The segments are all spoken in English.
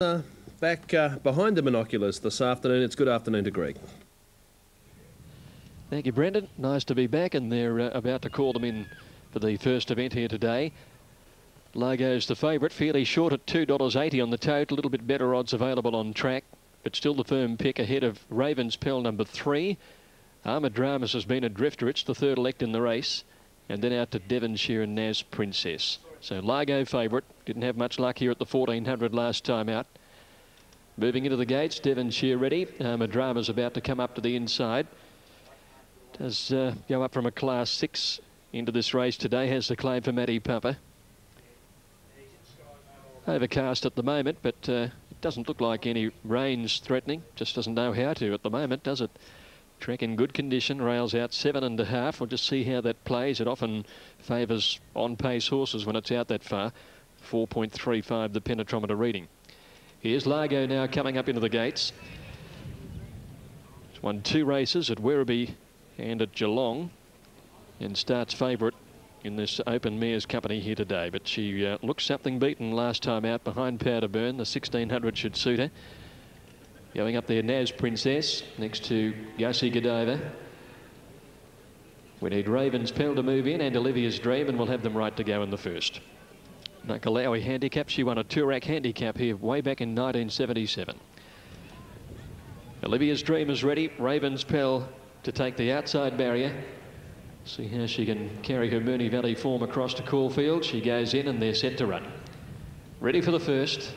Uh, back uh, behind the binoculars this afternoon. It's good afternoon to Greg. Thank you, Brendan. Nice to be back, and they're uh, about to call them in for the first event here today. Largo's the favourite, fairly short at $2.80 on the tote. A little bit better odds available on track, but still the firm pick ahead of Ravens Pell number three. Armour Dramas has been a drifter. It's the third elect in the race. And then out to Devonshire and Naz Princess. So Largo favourite. Didn't have much luck here at the 1400 last time out. Moving into the gates, Devonshire ready. Um, Drama's about to come up to the inside. Does uh, go up from a class six into this race today. Has the claim for Matty Pumper. Overcast at the moment, but uh, it doesn't look like any rain's threatening. Just doesn't know how to at the moment, does it? Track in good condition, rails out seven and a half. We'll just see how that plays. It often favours on-pace horses when it's out that far. 4.35 the penetrometer reading. Here's Largo now coming up into the gates. He's won two races at Werribee and at Geelong and starts favourite in this open mares company here today. But she uh, looks something beaten last time out behind Powder Burn. The 1600 should suit her. Going up there, Naz Princess next to Gussie Godiva. We need Ravens Pell to move in and Olivia's Dream, and we'll have them right to go in the first. Nakalawi handicap. She won a Toorak handicap here way back in 1977. Olivia's Dream is ready. Ravens Pell to take the outside barrier. See how she can carry her Moonee Valley form across to Caulfield. She goes in and they're set to run. Ready for the first.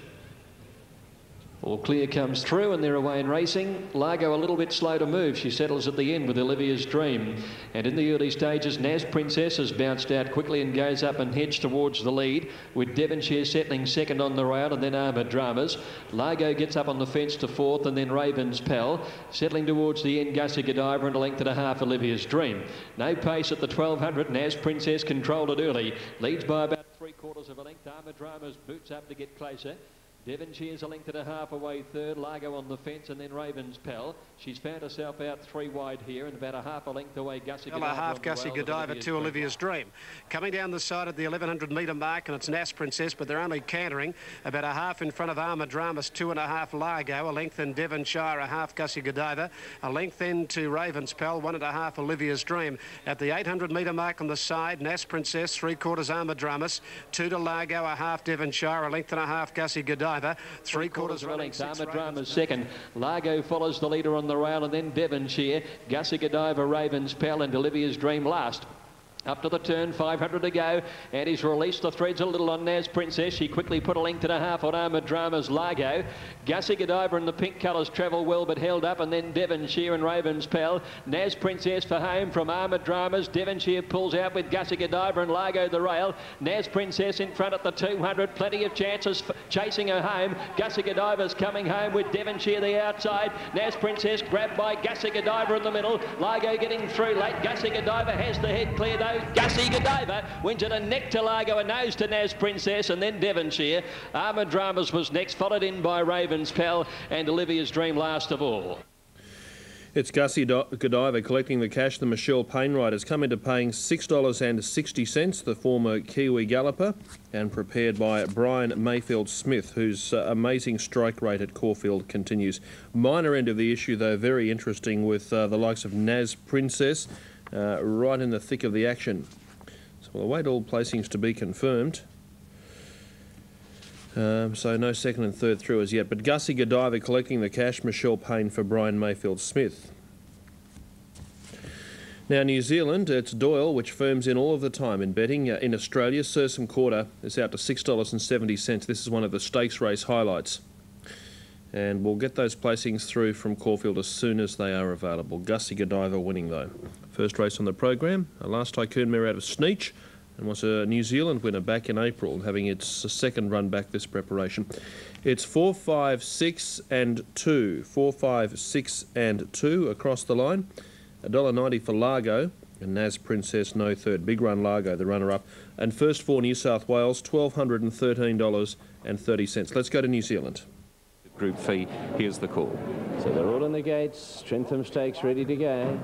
All clear comes through and they're away in racing. Largo a little bit slow to move. She settles at the end with Olivia's Dream. And in the early stages, Naz Princess has bounced out quickly and goes up and heads towards the lead with Devonshire settling second on the rail and then Armour Dramas. Largo gets up on the fence to fourth and then Ravens Pell. Settling towards the end, Gussie Godiva and a length and a half Olivia's Dream. No pace at the 1200. Naz Princess controlled it early. Leads by about three quarters of a length. Armour Dramas boots up to get closer. Devonshire's a length and a half away third. Largo on the fence and then Ravens Pell. She's found herself out three wide here and about a half a length away Gussie Godiva. a half Gussie Godiva to Olivia's Dream. Coming down the side at the 1100 metre mark and it's Naz Princess but they're only cantering about a half in front of Armour Dramas, two and a half Largo, a length in Devonshire, a half Gussie Godiva, a length then to Ravens Pell, one and a half Olivia's Dream. At the 800 metre mark on the side, Naz Princess, three quarters Armour Dramas, two to Largo, a half Devonshire, a length and a half Gussie Godiva. Three quarters running. Dharma Drama's second. Largo follows the leader on the rail and then Devonshire. Gussie Godiva, Ravens Pell and Olivia's Dream last. Up to the turn, 500 to go, and he's released the threads a little on Naz Princess. She quickly put a length and a half on Armour Drama's Largo. Gussie Godiva in the pink colours travel well but held up, and then Devonshire and Ravens Pell. Naz Princess for home from Armour Dramas. Devonshire pulls out with Gussie Godiva and Largo the rail. Naz Princess in front at the 200, plenty of chances chasing her home. Gussie Godiva's coming home with Devonshire the outside. Naz Princess grabbed by Gussie Godiva in the middle. Largo getting through late. Gussie Godiva has the head clear Gussie Godiva wins it a neck to Largo, nose to Naz Princess, and then Devonshire. Armour Dramas was next, followed in by Ravens Pell and Olivia's Dream last of all. It's Gussie Godiva collecting the cash. The Michelle Payne riders come into paying $6.60, the former Kiwi galloper, and prepared by Brian Mayfield Smith, whose uh, amazing strike rate at Caulfield continues. Minor end of the issue, though, very interesting with uh, the likes of Naz Princess, uh, right in the thick of the action. So we'll await all placings to be confirmed. Um, so no second and third through as yet. But Gussie Godiva collecting the cash, Michelle Payne for Brian Mayfield Smith. Now, New Zealand, it's Doyle, which firms in all of the time in betting. Uh, in Australia, Sursum Quarter is out to $6.70. This is one of the stakes race highlights and we'll get those placings through from Caulfield as soon as they are available. Gussie Godiva winning though. First race on the program, a last Tycoon mare out of Sneech and was a New Zealand winner back in April, having its second run back this preparation. It's 4, 5, 6 and 2. 4, 5, 6 and 2 across the line. $1.90 for Largo and Naz Princess no third. Big run Largo, the runner-up. And first for New South Wales, $1,213.30. Let's go to New Zealand. Group fee. Here's the call. So they're all in the gates. Trentham Stakes ready to go.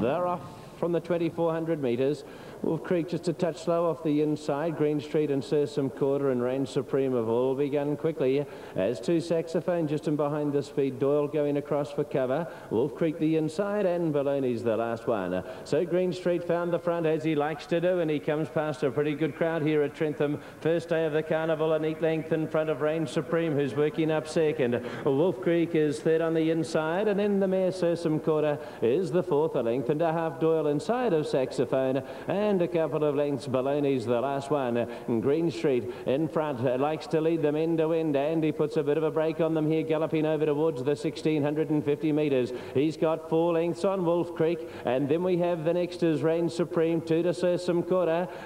They're off from the 2400 metres. Wolf Creek just a touch slow off the inside. Green Street and Sursum Quarter and Reign Supreme have all begun quickly as two saxophone just in behind the speed. Doyle going across for cover. Wolf Creek the inside and Baloney's the last one. So Green Street found the front as he likes to do and he comes past a pretty good crowd here at Trentham. First day of the carnival, a neat length in front of Reign Supreme who's working up second. Wolf Creek is third on the inside and in the mare Sursum Quarter is the fourth, a length and a half Doyle inside of saxophone and a couple of lengths. Baloney's the last one. Green Street in front likes to lead them end to end. Andy puts a bit of a break on them here, galloping over towards the 1650 metres. He's got four lengths on Wolf Creek, and then we have the next is Reign Supreme, two to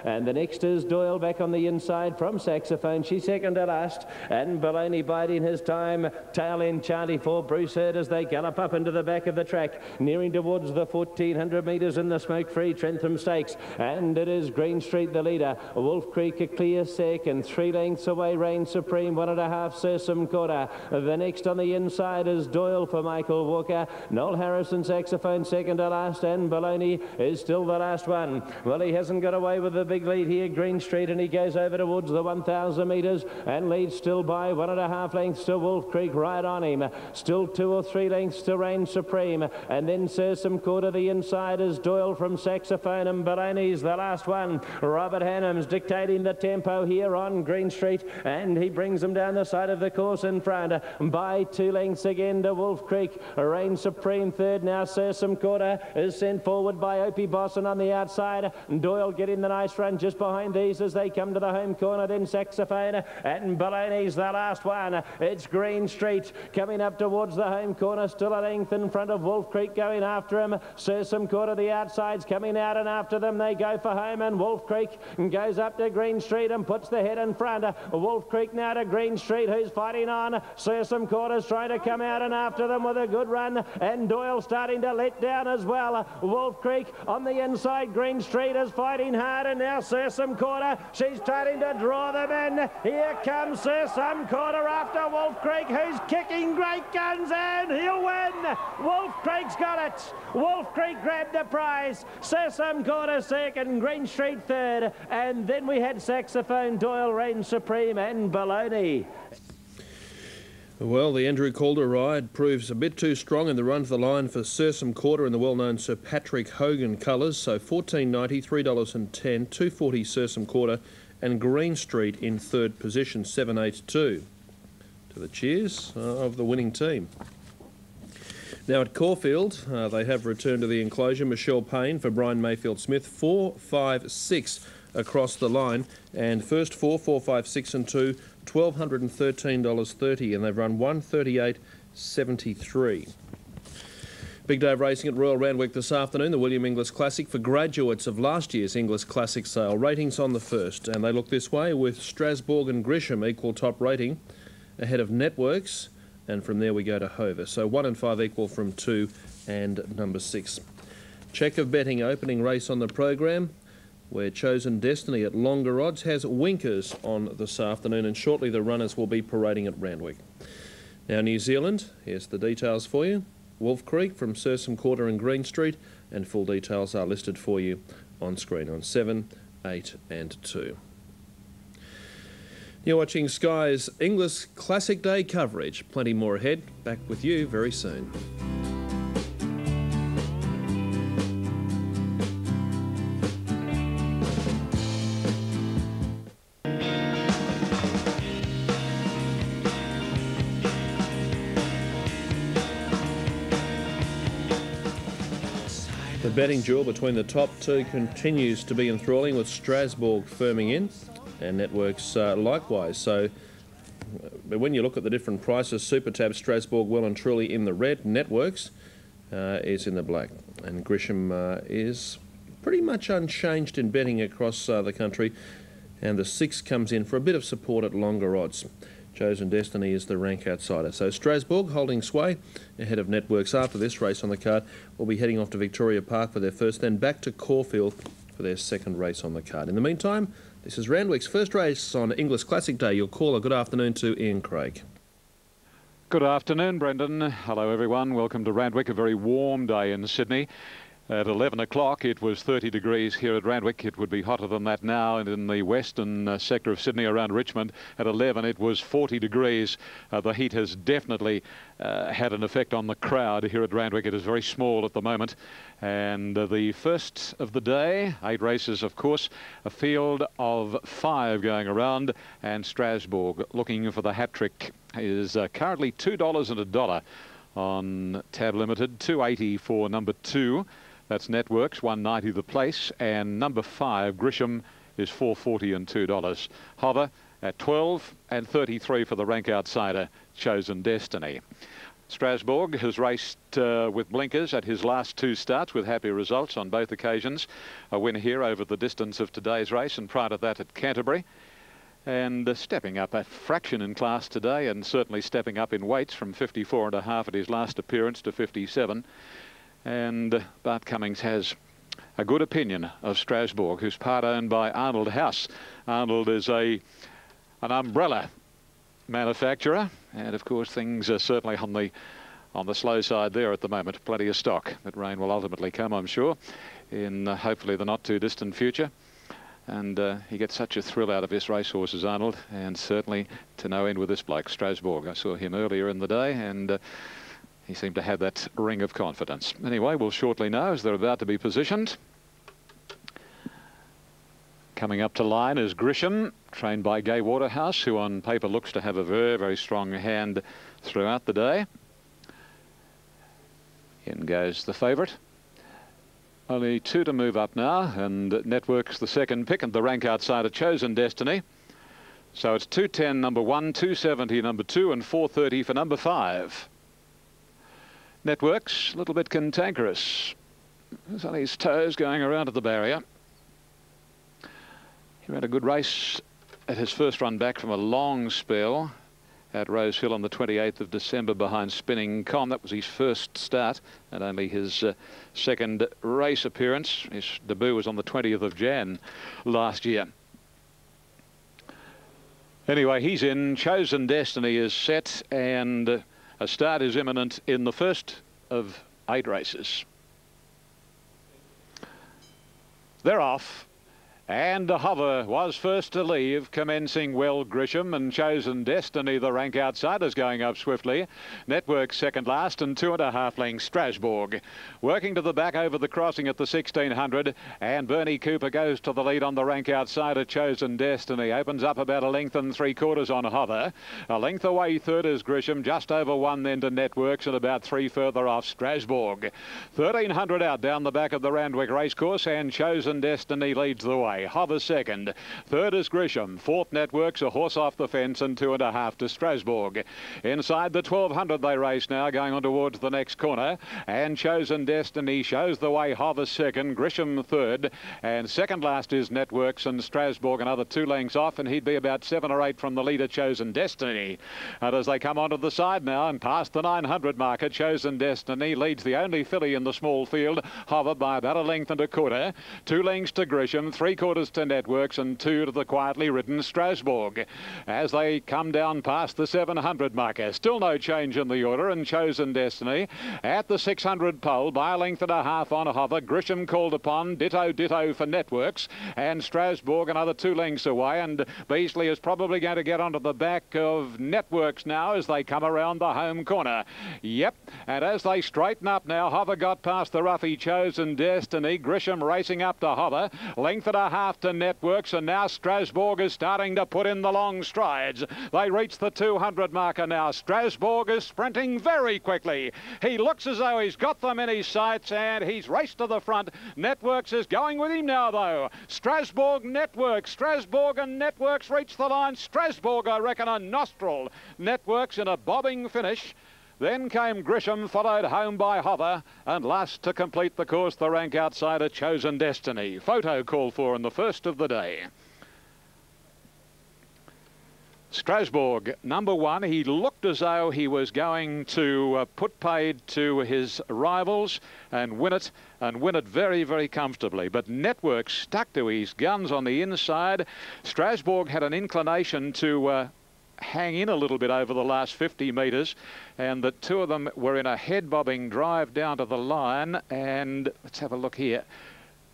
and the next is Doyle back on the inside from Saxophone. She's second to last, and Baloney biding his time. Tail in Charlie for Bruce Herd as they gallop up into the back of the track, nearing towards the 1400 metres in the smoke-free Trentham Stakes. And and it is Green Street the leader. Wolf Creek a clear second. Three lengths away, Reign Supreme. One and a half, Sursum Quarter. The next on the inside is Doyle for Michael Walker. Noel Harrison saxophone second to last. And Baloney is still the last one. Well, he hasn't got away with the big lead here, Green Street, and he goes over towards the 1,000 metres and leads still by one and a half lengths to Wolf Creek right on him. Still two or three lengths to Reign Supreme. And then Sursum Quarter the inside is Doyle from saxophone and Baloney's the last one. Robert Hannams dictating the tempo here on Green Street, and he brings them down the side of the course in front by two lengths again to Wolf Creek. Reign Supreme third now. Sursum Quarter is sent forward by Opie Bosson on the outside. And Doyle getting the nice run just behind these as they come to the home corner. Then Saxophone and Baloney's the last one. It's Green Street coming up towards the home corner. Still a length in front of Wolf Creek going after him. Sursum Quarter the outsides coming out and after them they go for home and Wolf Creek and goes up to Green Street and puts the head in front. Wolf Creek now to Green Street who's fighting on. Sursum Quarters trying to come out and after them with a good run and Doyle starting to let down as well. Wolf Creek on the inside. Green Street is fighting hard and now Sursum Quarter. She's starting to draw them in. Here comes Sursum Quarter after Wolf Creek who's kicking great guns and he'll win. Wolf Creek's got it. Wolf Creek grabbed the prize. Sursum Quarter second second, Green Street third, and then we had saxophone, Doyle, Reign Supreme, and Baloney. Well, the Andrew Calder ride proves a bit too strong in the run to the line for Sursum Quarter in the well-known Sir Patrick Hogan colours. So $14.90, $3.10, 240 Sursum Quarter, and Green Street in third position, 782. To the cheers uh, of the winning team. Now at Caulfield, uh, they have returned to the enclosure. Michelle Payne for Brian Mayfield Smith, four, five, six across the line, and first four, four, five, six, and two, twelve hundred and they've run one thirty-eight seventy-three. Big day of racing at Royal Randwick this afternoon, the William Inglis Classic for graduates of last year's Inglis Classic sale. Ratings on the first, and they look this way with Strasbourg and Grisham equal top rating ahead of Networks and from there we go to Hover. So one and five equal from two and number six. Check of betting opening race on the program where Chosen Destiny at longer odds has Winkers on this afternoon and shortly the runners will be parading at Randwick. Now New Zealand, here's the details for you. Wolf Creek from Sursum Quarter and Green Street and full details are listed for you on screen on 7, 8 and 2. You're watching Sky's Inglis Classic Day coverage. Plenty more ahead. Back with you very soon. The betting duel between the top two continues to be enthralling with Strasbourg firming in and networks uh, likewise. So when you look at the different prices, Supertab Strasbourg well and truly in the red, networks uh, is in the black, and Grisham uh, is pretty much unchanged in betting across uh, the country, and the six comes in for a bit of support at longer odds. Chosen Destiny is the rank outsider. So Strasbourg holding sway ahead of Networks after this race on the card. We'll be heading off to Victoria Park for their first, then back to Caulfield for their second race on the card. In the meantime, this is Randwick's first race on Inglis Classic Day. Your caller, good afternoon to Ian Craig. Good afternoon, Brendan. Hello, everyone. Welcome to Randwick, a very warm day in Sydney. At 11 o'clock, it was 30 degrees here at Randwick. It would be hotter than that now. And in the western uh, sector of Sydney around Richmond, at 11, it was 40 degrees. Uh, the heat has definitely uh, had an effect on the crowd here at Randwick. It is very small at the moment. And uh, the first of the day, eight races, of course, a field of five going around. And Strasbourg looking for the hat trick is uh, currently $2 and a dollar on Tab Limited, 280 for number two. That's Networks, 190 the place. And number five, Grisham, is 440 and $2. Hover at 12 and 33 for the rank outsider, Chosen Destiny. Strasbourg has raced uh, with blinkers at his last two starts with happy results on both occasions. A win here over the distance of today's race and prior to that at Canterbury. And uh, stepping up a fraction in class today and certainly stepping up in weights from 54 and a half at his last appearance to 57. And Bart Cummings has a good opinion of Strasbourg, who's part owned by Arnold House. Arnold is a an umbrella manufacturer, and of course things are certainly on the on the slow side there at the moment. Plenty of stock, but rain will ultimately come, I'm sure, in uh, hopefully the not too distant future. And uh, he gets such a thrill out of his racehorses, Arnold, and certainly to no end with this bloke, Strasbourg. I saw him earlier in the day, and uh, he seemed to have that ring of confidence. Anyway, we'll shortly know as they're about to be positioned. Coming up to line is Grisham, trained by Gay Waterhouse, who on paper looks to have a very, very strong hand throughout the day. In goes the favourite. Only two to move up now, and Network's the second pick, and the rank outside a Chosen Destiny. So it's 210 number one, 270 number two, and 430 for number five. Networks, a little bit cantankerous. He's on his toes going around at the barrier. He ran a good race at his first run back from a long spell at Rose Hill on the 28th of December behind Spinning Com. That was his first start and only his uh, second race appearance. His debut was on the 20th of Jan last year. Anyway, he's in. Chosen Destiny is set and... Uh, a start is imminent in the first of eight races. They're off. And Hover was first to leave, commencing well Grisham and Chosen Destiny, the rank outsiders going up swiftly. Network second last and two and a half lengths Strasbourg. Working to the back over the crossing at the 1600 and Bernie Cooper goes to the lead on the rank outsider Chosen Destiny. Opens up about a length and three quarters on Hover. A length away third is Grisham, just over one then to Networks and about three further off Strasbourg. 1300 out down the back of the Randwick racecourse and Chosen Destiny leads the way. Hover second. Third is Grisham. Fourth Networks, a horse off the fence and two and a half to Strasbourg. Inside the 1200 they race now, going on towards the next corner. And Chosen Destiny shows the way. Hover second, Grisham third. And second last is Networks and Strasbourg another two lengths off. And he'd be about seven or eight from the leader, Chosen Destiny. And as they come onto the side now and past the 900 marker, Chosen Destiny leads the only filly in the small field. Hover by about a length and a quarter. Two lengths to Grisham, three quarters quarters to Networks and two to the quietly ridden Strasbourg. As they come down past the 700 marker, still no change in the order and Chosen Destiny at the 600 pole by a length and a half on a Hover. Grisham called upon, ditto ditto for Networks and Strasbourg another two lengths away and Beasley is probably going to get onto the back of Networks now as they come around the home corner. Yep, and as they straighten up now, Hover got past the roughy Chosen Destiny. Grisham racing up to Hover, length and a half after networks, and now Strasbourg is starting to put in the long strides. They reach the 200 marker now. Strasbourg is sprinting very quickly. He looks as though he's got them in his sights, and he's raced to the front. Networks is going with him now, though. Strasbourg Networks. Strasbourg and Networks reach the line. Strasbourg, I reckon, a nostril. Networks in a bobbing finish. Then came Grisham, followed home by Hover, and last to complete the course, the rank outsider Chosen Destiny. Photo called for in the first of the day. Strasbourg, number one, he looked as though he was going to uh, put paid to his rivals and win it, and win it very, very comfortably. But Network stuck to his guns on the inside. Strasbourg had an inclination to uh, hang in a little bit over the last 50 metres and the two of them were in a head bobbing drive down to the line and let's have a look here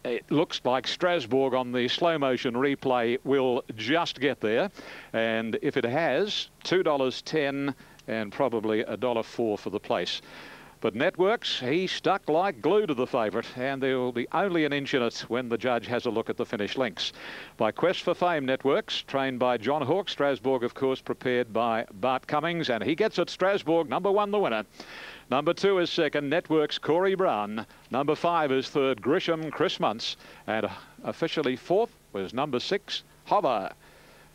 it looks like Strasbourg on the slow motion replay will just get there. And if it has, $2.10 and probably a dollar four for the place. But Networks, he stuck like glue to the favourite, and there will be only an inch in it when the judge has a look at the finish links. By Quest for Fame Networks, trained by John Hawkes, Strasbourg, of course, prepared by Bart Cummings, and he gets it, Strasbourg, number one, the winner. Number two is second, Networks Corey Brown. Number five is third, Grisham Chris Munce. And officially fourth was number six, Hover.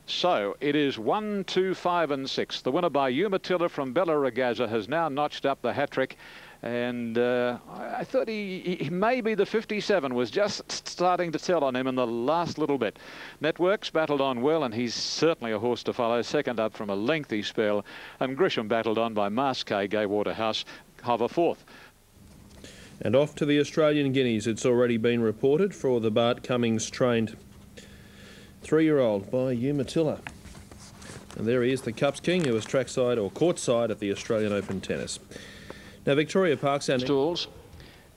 So it is one, two, five, and six. The winner by Umatilla from Bella Ragazza has now notched up the hat trick. And uh, I thought he, he maybe the 57 was just starting to tell on him in the last little bit. Networks battled on well, and he's certainly a horse to follow. Second up from a lengthy spell. And Grisham battled on by Masque, Gay Waterhouse, hover fourth. And off to the Australian Guineas. It's already been reported for the Bart Cummings trained three-year-old by Umatilla. And there he is, the Cups King, who was trackside or courtside at the Australian Open Tennis. Now, Victoria Park's and stalls.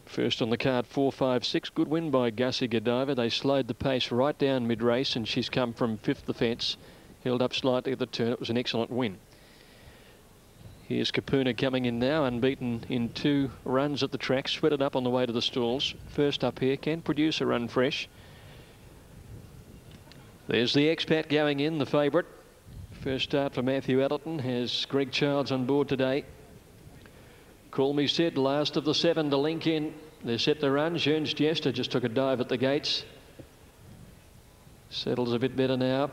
First on the card, four, five, six. Good win by Gussie Godiva. They slowed the pace right down mid-race, and she's come from fifth the fence, held up slightly at the turn. It was an excellent win. Here's Kapuna coming in now, unbeaten in two runs at the track, sweated up on the way to the stalls. First up here, can produce a run fresh. There's the expat going in, the favourite. First start for Matthew Ellerton has Greg Childs on board today. Call Me Sid, last of the seven to link in. They're set to run. Jones Jester just took a dive at the gates. Settles a bit better now.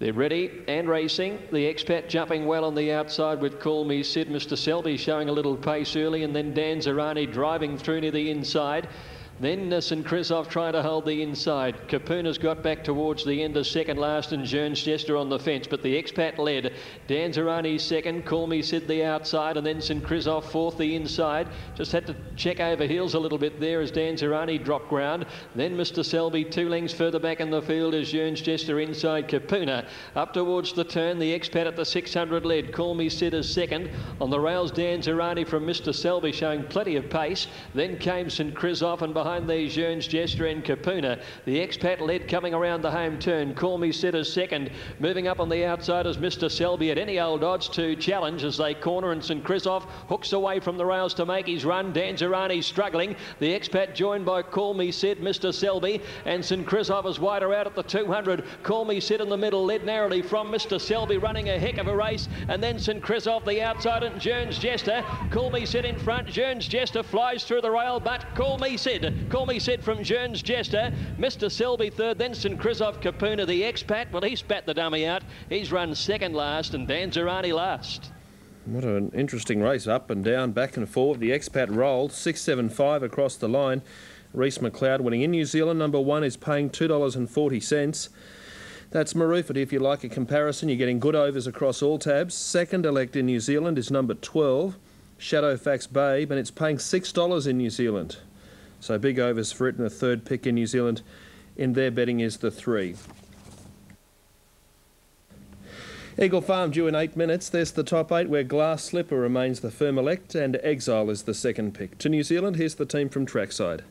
They're ready and racing. The expat jumping well on the outside with Call Me Sid. Mr. Selby showing a little pace early and then Dan Zerani driving through near the inside. Then St. Christoph trying to hold the inside. Kapuna's got back towards the end of second last and Jones Jester on the fence, but the expat led. Dan Zerani second, Call Me Sid the outside, and then St. Christoph fourth the inside. Just had to check over heels a little bit there as Dan Zerani dropped ground. Then Mr. Selby two lengths further back in the field as Jones Jester inside Kapuna. Up towards the turn, the expat at the 600 led. Call Me Sid as second. On the rails, Dan Zerani from Mr. Selby showing plenty of pace. Then came St. Christoph and behind behind these Jones Jester and Kapuna. The expat led coming around the home turn. Call Me Sitter second. Moving up on the outside is Mr. Selby at any old odds to challenge as they corner and St. Christoph hooks away from the rails to make his run. Dan Zerani struggling. The expat joined by Call Me Sid, Mr. Selby, and St. Christoph is wider out at the 200. Call Me Sid in the middle, led narrowly from Mr. Selby, running a heck of a race. And then St. Christoph the outside and Jones Jester. Call Me Sid in front. Jones Jester flies through the rail, but Call Me Sid Call Me Sid from Jones Jester. Mr. Selby third, then St. Christoph Kapuna, the expat. Well, he spat the dummy out. He's run second last and Dan Zerani last. What an interesting race, up and down, back and forward. The expat rolled, 675 across the line. Reese McLeod winning in New Zealand. Number one is paying $2.40. That's Marufat. If you like a comparison, you're getting good overs across all tabs. Second elect in New Zealand is number 12, Shadowfax Babe, and it's paying $6 in New Zealand. So big overs for it, and the third pick in New Zealand in their betting is the three. Eagle Farm due in eight minutes. There's the top eight where Glass Slipper remains the firm elect and Exile is the second pick. To New Zealand, here's the team from trackside.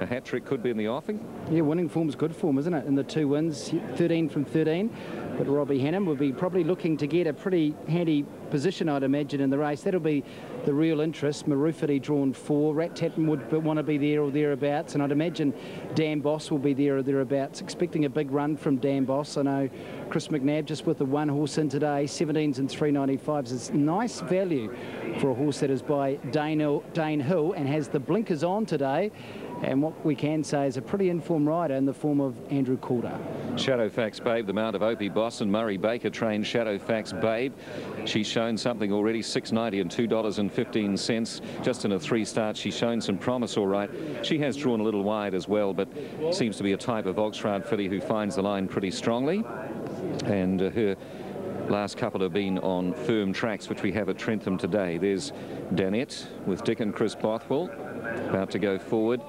A hat trick could be in the offing. Yeah, winning form's good form, isn't it? In the two wins, 13 from 13. But Robbie Hannam will be probably looking to get a pretty handy position, I'd imagine, in the race. That'll be the real interest. Maroofity drawn four. Rat Tatton would want to be there or thereabouts. And I'd imagine Dan Boss will be there or thereabouts. Expecting a big run from Dan Boss. I know Chris McNabb just with the one horse in today. 17s and 395s is nice value for a horse that is by Dane Hill and has the blinkers on today and what we can say is a pretty informed rider in the form of Andrew Calder. Shadowfax Babe, the mount of Opie Bosson Murray Baker trained Shadowfax Babe. She's shown something already, 6.90 and $2.15 just in a three start. She's shown some promise all right. She has drawn a little wide as well, but seems to be a type of Oxford filly who finds the line pretty strongly. And uh, her last couple have been on firm tracks, which we have at Trentham today. There's Danette with Dick and Chris Bothwell about to go forward.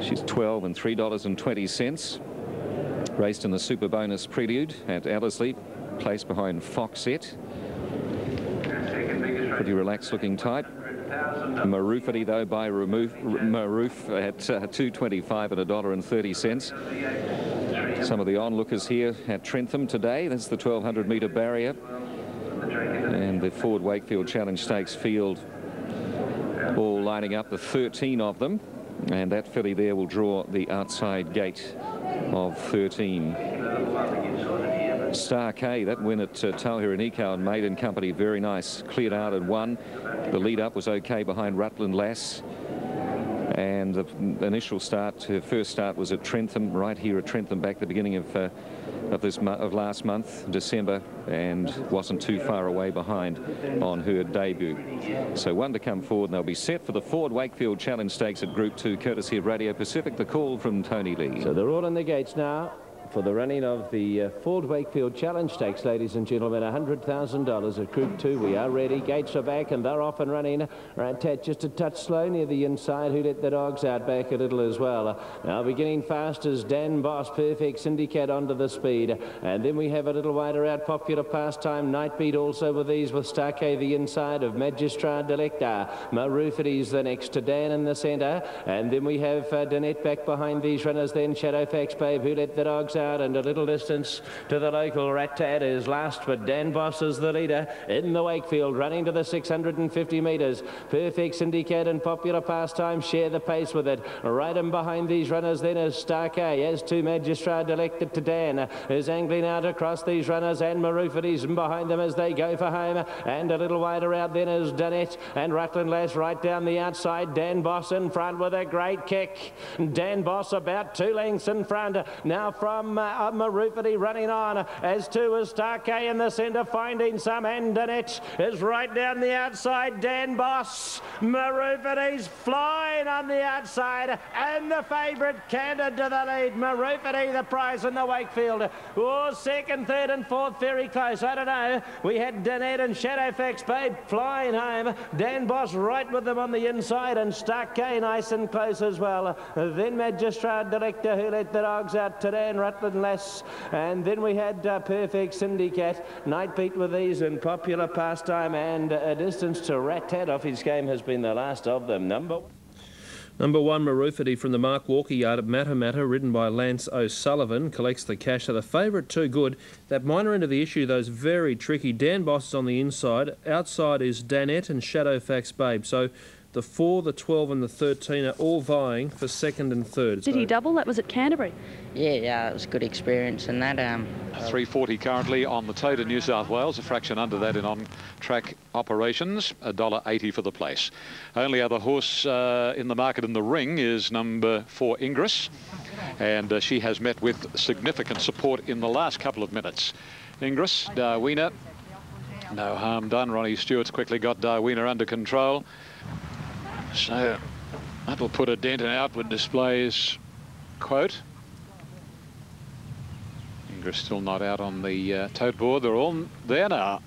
She's 12 and $3.20. Raced in the Super Bonus Prelude at Ellerslie, placed behind Foxette. Pretty relaxed looking type. Maroofity though by remove Maroof at uh, 225 and a dollar and 30 cents. Some of the onlookers here at Trentham today. That's the 1200 metre barrier. And the Ford Wakeful Challenge Stakes field all lining up, the 13 of them. And that filly there will draw the outside gate of 13. Star K, that win at uh, Tauhera and Maiden Company, very nice. Cleared out and won. The lead up was okay behind Rutland Lass. And the initial start, her first start was at Trentham, right here at Trentham, back at the beginning of uh, of this of last month, December, and wasn't too far away behind on her debut. So one to come forward, and they'll be set for the Ford Wakeful Challenge Stakes at Group 2, courtesy of Radio Pacific. The call from Tony Lee. So they're all in the gates now for the running of the uh, Ford Wakeful Challenge Stakes, ladies and gentlemen. $100,000 at Group 2. We are ready. Gates are back and they're off and running. Rat-tat just a touch slow near the inside. Who let the dogs out back a little as well. Now beginning fast as Dan Boss, Perfect Syndicate onto the speed. And then we have a little wider out Popular Pastime. Nightbeat also with these with Starkey the inside of Magistrate Delecta. Maroofity's the next to Dan in the centre. And then we have uh, Danette back behind these runners. Then Shadowfax Babe who let the dogs out and a little distance to the local Rat is last, but Dan Boss is the leader in the Wakeful, running to the 650 metres. Perfect Syndicate and Popular Pastime share the pace with it. Right in behind these runners then is Stark A, as to Magistrate elected to Dan, is angling out across these runners and Maroofity's behind them as they go for home. And a little wider out then is Danette and Rutland Lass right down the outside. Dan Boss in front with a great kick. Dan Boss about two lengths in front. Now from from uh, running on. As two is Starke in the centre finding some and Danette is right down the outside. Dan Boss Maroofity's flying on the outside. And the favourite candid to the lead Maroofity the prize in the Wakeful. Oh second third and fourth very close. I don't know. We had Danette and Shadowfax Babe flying home. Dan Boss right with them on the inside and Starke nice and close as well. Then Magistrate Director who let the dogs out today and and less. And then we had uh, Perfect Syndicate, Nightbeat with these, and Popular Pastime, and a distance to Rat Tat off his game has been the last of them. Number Number one, Maroofity from the Mark Walker yard at Matamata, ridden by Lance O'Sullivan, collects the cash. So the favourite too good. That minor end of the issue, those very tricky. Dan Boss is on the inside. Outside is Danette and Shadowfax Babe. So the 4, the 12 and the 13 are all vying for second and third. Did so he double? That was at Canterbury. Yeah, yeah, it was a good experience and that. Um, 340 currently on the tote in New South Wales, a fraction under that in on-track operations, $1.80 for the place. Only other horse uh, in the market in the ring is number four, Ingress, and uh, she has met with significant support in the last couple of minutes. Ingress, Darwina, no harm done. Ronnie Stewart's quickly got Darwina under control. So that'll put a dent in outward displays quote. Ingress still not out on the uh, tote board. They're all there now.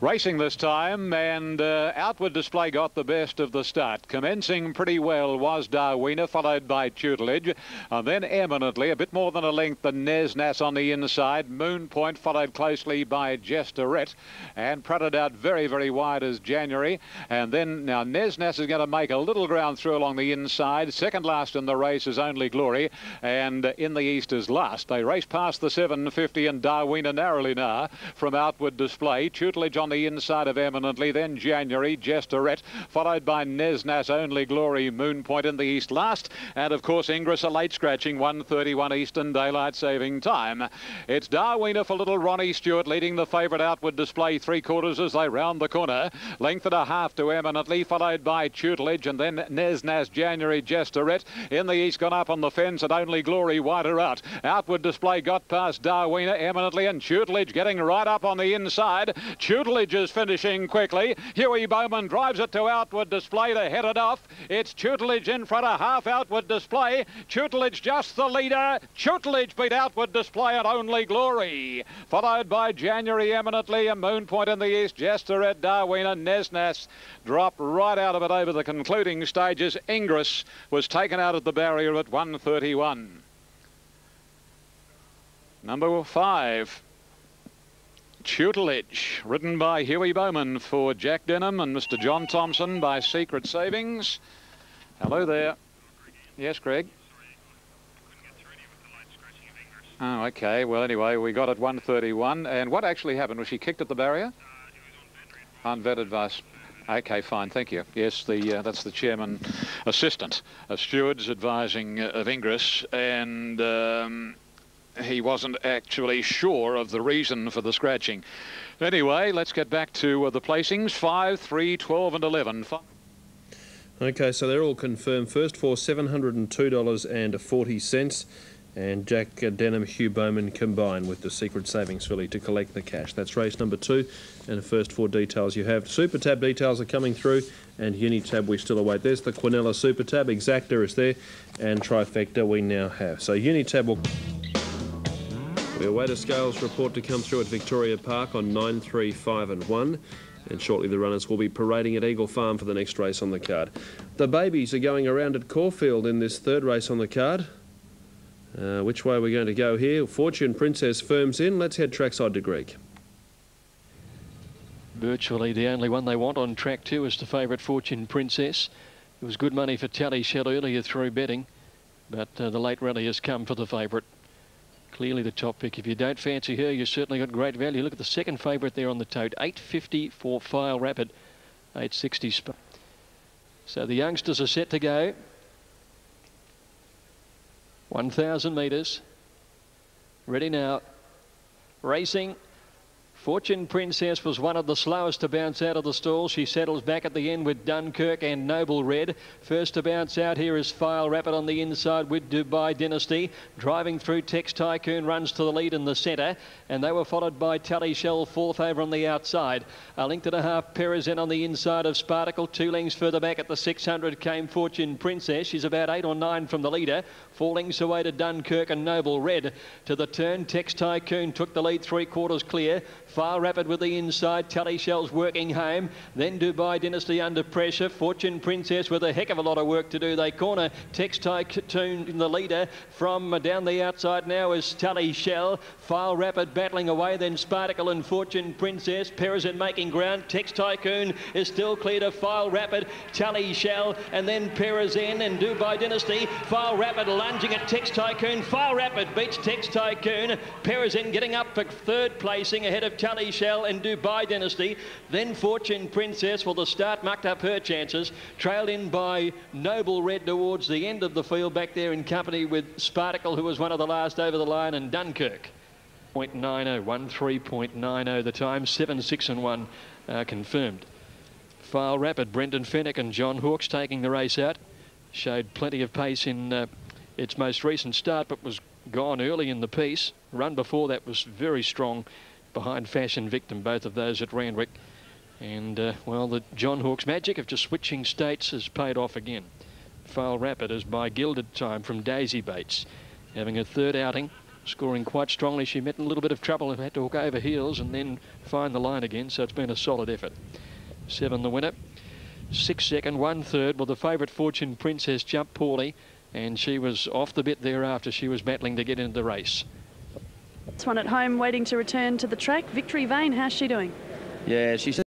Racing this time, and uh, outward display got the best of the start. Commencing pretty well was Darwina, followed by Tutelage, and then eminently, a bit more than a length, the Nesnas on the inside. Moon Point followed closely by Jesterette, and prodded out very, very wide as January. And then now Nesnas is going to make a little ground through along the inside. Second last in the race is Only Glory, and in the east is last. They race past the 750, and Darwina narrowly now from outward display. Tutelage on on the inside of Eminently. Then January, Jesterette, followed by Nesnas Only Glory, Moonpoint in the east last. And of course, Ingress a late scratching, 131 Eastern Daylight Saving Time. It's Darwina for little Ronnie Stewart leading the favourite outward display three quarters as they round the corner. Length and a half to Eminently, followed by Tutelage and then Nesnas January, Jesterette. In the east, gone up on the fence and Only Glory wider out. Outward display got past Darwina eminently and Tutelage getting right up on the inside. Tutelage is finishing quickly. Huey Bowman drives it to outward display to head it off. It's Tutelage in front of half outward display. Tutelage just the leader. Tutelage beat outward display at Only Glory. Followed by January eminently a Moon Point in the east. Jester at Darwin and Nesnas dropped right out of it over the concluding stages. Ingress was taken out of the barrier at 131. Number five, Tutelage, written by Huey Bowman for Jack Denham and Mr. John Thompson by Secret Savings. Hello there. Yes, Greg. Oh, okay. Well, anyway, we got at 131. And what actually happened? Was she kicked at the barrier? Unvetted vice. Okay, fine. Thank you. Yes, the uh, that's the chairman assistant of stewards advising uh, of Ingress. And um, he wasn't actually sure of the reason for the scratching. Anyway, let's get back to uh, the placings. 5, 3, 12 and 11. Five. Okay, so they're all confirmed. First for $702.40 and Jack Denham, Hugh Bowman combined with the Secret Savings filly to collect the cash. That's race number two and the first four details you have. Super Tab details are coming through and Unitab we still await. There's the Quinella Super Tab, Exacta is there and Trifecta we now have. So Unitab will... We await a scales report to come through at Victoria Park on 9, 3, 5 and 1 and shortly the runners will be parading at Eagle Farm for the next race on the card. The babies are going around at Caulfield in this third race on the card. Uh, which way are we going to go here? Fortune Princess firms in. Let's head trackside to Greg. Virtually the only one they want on track two is the favourite Fortune Princess. It was good money for Tally Shell earlier through betting, but uh, the late rally has come for the favourite. Clearly the top pick. If you don't fancy her, you've certainly got great value. Look at the second favourite there on the tote. 850 for File Rapid. 860 So the youngsters are set to go. 1,000 metres. Ready now. Racing. Fortune Princess was one of the slowest to bounce out of the stall. She settles back at the end with Dunkirk and Noble Red. First to bounce out here is File Rapid on the inside with Dubai Dynasty. Driving through Tex Tycoon runs to the lead in the centre. And they were followed by Tally Shell fourth over on the outside. A length and a half Perez on the inside of Spartacle. Two lengths further back at the 600 came Fortune Princess. She's about eight or nine from the leader. Four lengths away to Dunkirk and Noble Red. To the turn, Tex Tycoon took the lead three quarters clear. File Rapid with the inside. Tally Shell's working home. Then Dubai Dynasty under pressure. Fortune Princess with a heck of a lot of work to do. They corner Tex Tycoon the leader. From down the outside now is Tally Shell. File Rapid battling away. Then Spartacle and Fortune Princess. Perizin making ground. Tex Tycoon is still clear to File Rapid. Tally Shell and then Perizin and Dubai Dynasty. File Rapid lunging at Tex Tycoon. File Rapid beats Tex Tycoon. Perizin getting up for third placing ahead of Tully Shell and Dubai Dynasty. Then Fortune Princess. Well, the start mucked up her chances. Trailed in by Noble Red towards the end of the field back there in company with Spartacle, who was one of the last over the line, and Dunkirk. 0.90, 13.90 the time, 7, 6 and 1 uh, confirmed. File Rapid, Brendan Fennick and John Hawkes taking the race out. Showed plenty of pace in uh, its most recent start, but was gone early in the piece. Run before that was very strong behind Fashion Victim, both of those at Randwick. And, uh, well, the John Hawkes magic of just switching states has paid off again. File Rapid is by Gilded Time from Daisy Bates. Having a third outing, scoring quite strongly. She met in a little bit of trouble and had to hook over heels and then find the line again, so it's been a solid effort. Seven the winner. Six second, one third. Well, the favourite Fortune Princess jumped poorly and she was off the bit thereafter. She was battling to get into the race. This one at home waiting to return to the track. Victory Vane, how's she doing? Yeah, she's